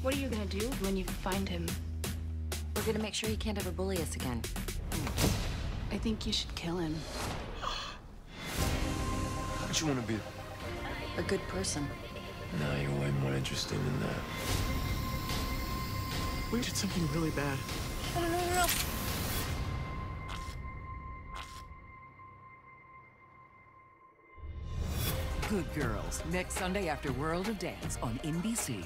What are you gonna do when you find him? We're gonna make sure he can't ever bully us again. I think you should kill him. What you want to be? A good person. Now you're way more interesting than that. We did something really bad. Good Girls, next Sunday after World of Dance on NBC.